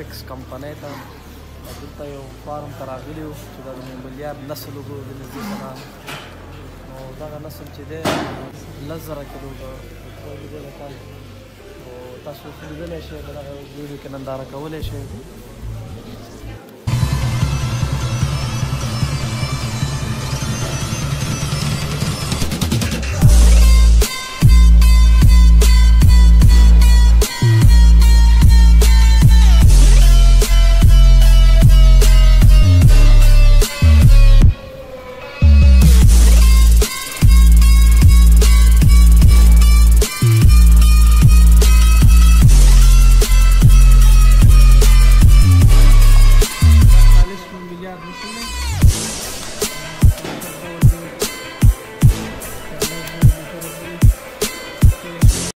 اپیکس کمپنۍ ته دلته یو فارم ته راغلی وو چې دا د ملیار نسل وګورو د نږدې سره نو دغه نسل چې دی لس زره کیلو د کال او تاسو لیدلی شئ دغه ویډیو کې ننداره کولی شئ